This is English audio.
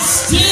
still.